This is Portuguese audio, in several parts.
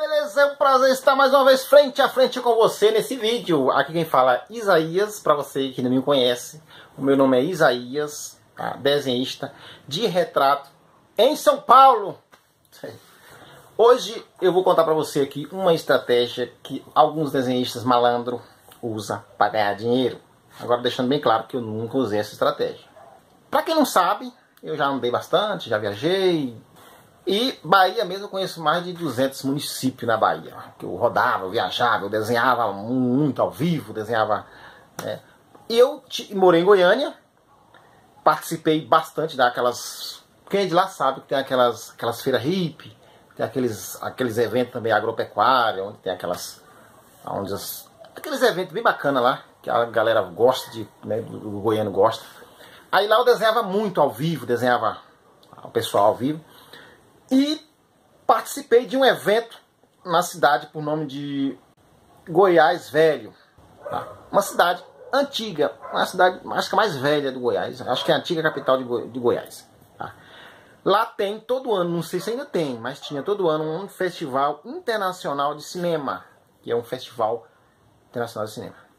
beleza? É um prazer estar mais uma vez frente a frente com você nesse vídeo. Aqui quem fala é Isaías, para você que não me conhece. O meu nome é Isaías, tá? desenhista de retrato em São Paulo. Hoje eu vou contar para você aqui uma estratégia que alguns desenhistas malandro usam para ganhar dinheiro. Agora deixando bem claro que eu nunca usei essa estratégia. Para quem não sabe, eu já andei bastante, já viajei, e Bahia mesmo eu conheço mais de 200 municípios na Bahia. Que eu rodava, eu viajava, eu desenhava muito ao vivo, desenhava. Né? Eu morei em Goiânia, participei bastante daquelas. Quem é de lá sabe que tem aquelas, aquelas feiras hippie, tem aqueles, aqueles eventos também agropecuários, onde tem aquelas. Onde as, aqueles eventos bem bacanas lá, que a galera gosta de. Né, o goiano gosta. Aí lá eu desenhava muito ao vivo, desenhava o pessoal ao vivo. E participei de um evento na cidade por nome de Goiás Velho. Tá? Uma cidade antiga, uma cidade acho que mais velha do Goiás, acho que é a antiga capital de, de Goiás. Tá? Lá tem todo ano, não sei se ainda tem, mas tinha todo ano um festival internacional de cinema, que é um festival internacional de cinema.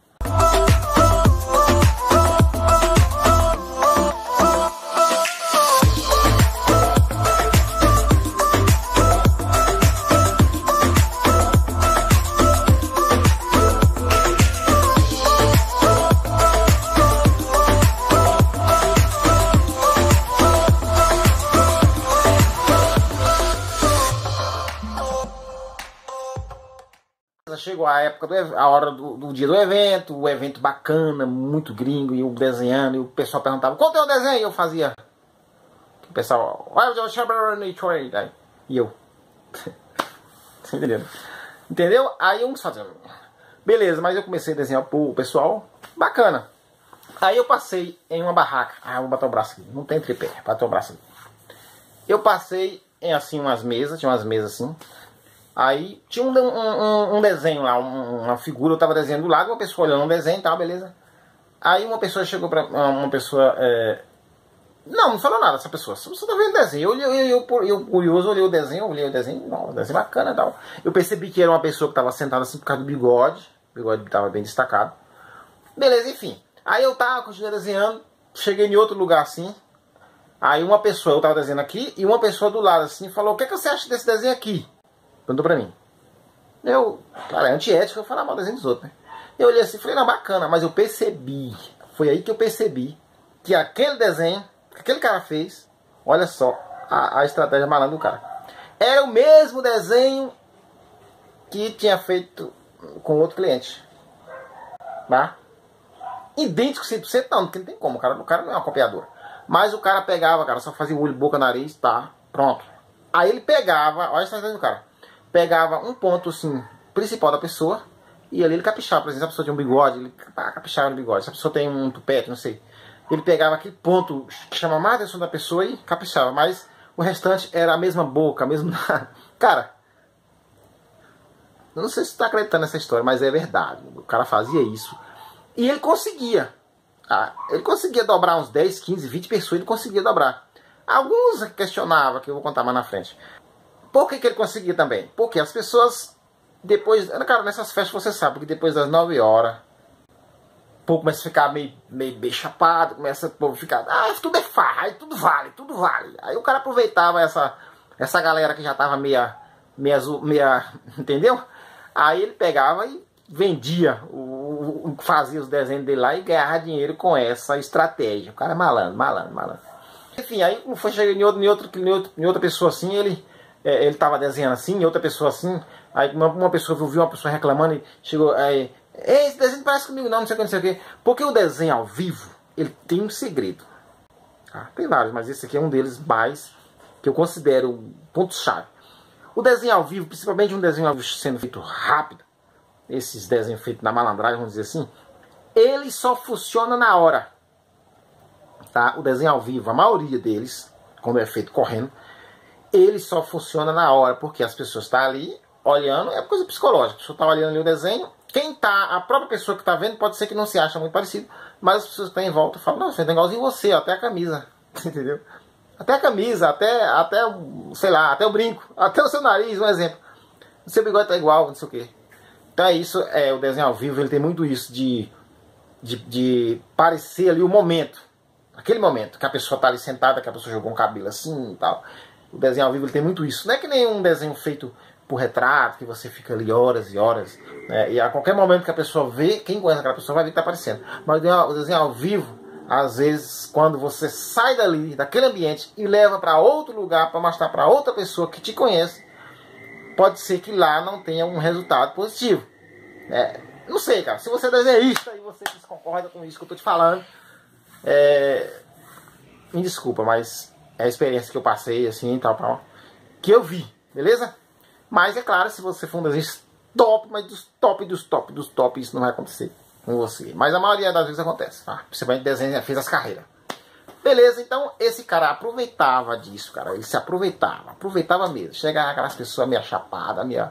Chegou a época, do, a hora do, do, dia do evento, o evento bacana, muito gringo, e eu desenhando, e o pessoal perguntava, qual é o desenho? E eu fazia. O pessoal, e eu. Entendeu? Entendeu? Aí uns faziam. Beleza, mas eu comecei a desenhar o pessoal, bacana. Aí eu passei em uma barraca. Ah, vou botar o braço aqui. Não tem tripé, botar o braço aqui. Eu passei em assim umas mesas, tinha umas mesas assim. Aí tinha um, um, um desenho lá, uma figura, eu tava desenhando do lado, uma pessoa olhando um desenho e tal, beleza. Aí uma pessoa chegou pra. Uma pessoa. É... Não, não falou nada essa pessoa. Você tá vendo desenho? Eu, eu, eu, eu, eu curioso, olhei o desenho, olhei o desenho, não, desenho bacana e tal. Eu percebi que era uma pessoa que tava sentada assim por causa do bigode. O bigode tava bem destacado. Beleza, enfim. Aí eu tava, continuei desenhando, cheguei em outro lugar assim. Aí uma pessoa, eu tava desenhando aqui, e uma pessoa do lado assim falou: O que, é que você acha desse desenho aqui? Perguntou pra mim. Eu, cara, é antiético eu falar mal desenho dos outros, né? Eu olhei assim falei, não, bacana, mas eu percebi, foi aí que eu percebi que aquele desenho, que aquele cara fez, olha só a, a estratégia malandra do cara. Era o mesmo desenho que tinha feito com outro cliente. Tá? Idêntico 100% não, porque não tem como, cara, o cara não é uma copiadora. Mas o cara pegava, cara, só fazia olho, boca, nariz, tá, pronto. Aí ele pegava, olha a estratégia do cara pegava um ponto assim, principal da pessoa e ali ele caprichava. Por exemplo, se a pessoa tem um bigode, ele caprichava no bigode. Se a pessoa tem um tupete, não sei. Ele pegava aquele ponto que chama mais atenção da pessoa e caprichava. Mas o restante era a mesma boca, a mesma. cara, eu não sei se está acreditando nessa história, mas é verdade. O cara fazia isso. E ele conseguia. Ah, ele conseguia dobrar uns 10, 15, 20 pessoas, ele conseguia dobrar. Alguns questionavam, que eu vou contar mais na frente. Por que, que ele conseguia também? Porque as pessoas, depois. Cara, nessas festas você sabe que depois das 9 horas, o povo começa a ficar meio, meio, chapado, começa o povo ficar. Ah, tudo é farra, aí tudo vale, tudo vale. Aí o cara aproveitava essa, essa galera que já tava meia, meia, meia. Entendeu? Aí ele pegava e vendia, o, fazia os desenhos dele lá e ganhava dinheiro com essa estratégia. O cara é malandro, malandro, malandro. Enfim, aí foi chegando em, outro, em, outro, em outra pessoa assim, ele é, ele estava desenhando assim, outra pessoa assim, aí uma, uma pessoa viu uma pessoa reclamando e chegou aí, esse desenho parece comigo não, não sei o que, não sei o que. Porque o desenho ao vivo, ele tem um segredo. Tá? Tem vários, mas esse aqui é um deles mais que eu considero ponto-chave. O desenho ao vivo, principalmente um desenho ao vivo sendo feito rápido, esses desenhos feitos na malandragem, vamos dizer assim, ele só funciona na hora. Tá? O desenho ao vivo, a maioria deles, quando é feito correndo, ele só funciona na hora, porque as pessoas estão tá ali olhando, é coisa psicológica, a pessoa está olhando ali o desenho, quem tá, a própria pessoa que está vendo pode ser que não se acha muito parecido, mas as pessoas que estão em volta falam, não, você tem igualzinho você, até a camisa, entendeu? Até a camisa, até, até, sei lá, até o brinco, até o seu nariz, um exemplo. seu bigode tá igual, não sei o quê. Então é isso, é, o desenho ao vivo ele tem muito isso de, de, de parecer ali o momento. Aquele momento que a pessoa tá ali sentada, que a pessoa jogou um cabelo assim e tal. O desenho ao vivo ele tem muito isso. Não é que nem um desenho feito por retrato, que você fica ali horas e horas. Né? E a qualquer momento que a pessoa vê, quem conhece aquela pessoa vai ver que tá aparecendo. Mas o desenho ao vivo, às vezes, quando você sai dali, daquele ambiente, e leva para outro lugar, para mostrar para outra pessoa que te conhece, pode ser que lá não tenha um resultado positivo. É, não sei, cara. Se você é desenhista e você concorda com isso que eu tô te falando, é, me desculpa, mas é a experiência que eu passei, assim, tal, tal, que eu vi, beleza? Mas é claro, se você for um desenhista top, mas dos top, dos top, dos top, isso não vai acontecer com você. Mas a maioria das vezes acontece, tá? Principalmente desenho, fez as carreiras. Beleza, então esse cara aproveitava disso, cara. Ele se aproveitava, aproveitava mesmo. Chegava aquelas pessoas meio chapadas, meio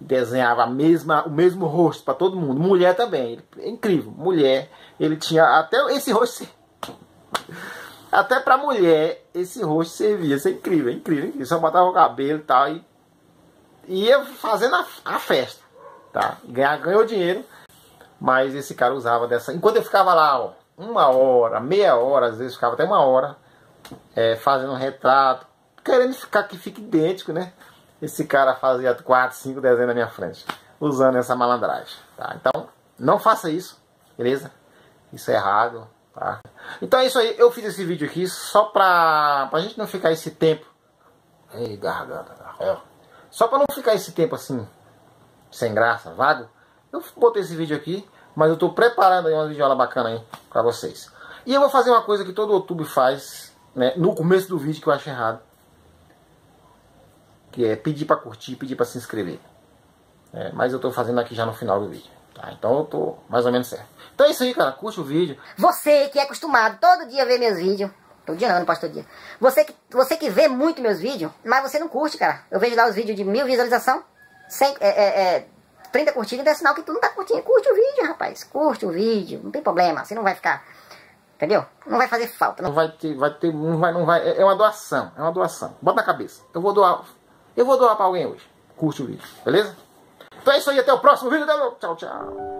desenhava a mesma, o mesmo rosto para todo mundo. Mulher também, é incrível. Mulher, ele tinha até esse rosto. Até pra mulher, esse rosto servia. Isso é incrível, é incrível. Ele só botava o cabelo e tal e ia fazendo a, a festa. Tá? Ganhar, ganhou dinheiro, mas esse cara usava dessa. Enquanto eu ficava lá, ó, uma hora, meia hora, às vezes ficava até uma hora, é, fazendo um retrato, querendo ficar que fique idêntico, né? Esse cara fazia 4, 5 desenhos na minha frente, usando essa malandragem, tá? Então, não faça isso, beleza? Isso é errado, tá? Então é isso aí, eu fiz esse vídeo aqui só pra, pra gente não ficar esse tempo... Ei, garganta, é. Só pra não ficar esse tempo assim, sem graça, vago, eu botei esse vídeo aqui mas eu tô preparando aí uma videoaula bacana aí pra vocês. E eu vou fazer uma coisa que todo YouTube faz, né, no começo do vídeo que eu acho errado. Que é pedir pra curtir, pedir pra se inscrever. É, mas eu tô fazendo aqui já no final do vídeo. Tá? Então eu tô mais ou menos certo. Então é isso aí, cara. Curte o vídeo. Você que é acostumado todo dia a ver meus vídeos. Todo dia não, não posso todo dia. Você que, você que vê muito meus vídeos, mas você não curte, cara. Eu vejo lá os vídeos de mil visualização, é, é, é 30 curtidas, é sinal que tu não tá curtindo. Curte o vídeo, rapaz. Curte o vídeo. Não tem problema. Você não vai ficar. Entendeu? Não vai fazer falta. Não, não vai ter. Vai ter. Não vai, não vai. É, é uma doação. É uma doação. Bota na cabeça. Eu vou doar. Eu vou doar pra alguém hoje. Curte o vídeo. Beleza? Então é isso aí. Até o próximo vídeo. Tchau, tchau.